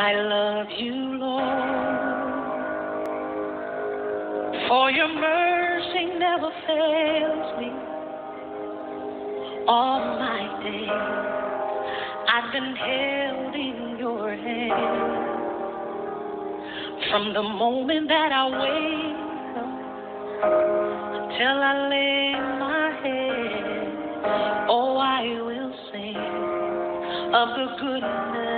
I love you, Lord, for your mercy never fails me. All my days I've been held in your hand. From the moment that I wake up till I lay my head, oh, I will sing of the goodness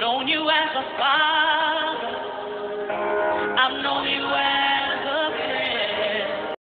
known you as a father. I've known you as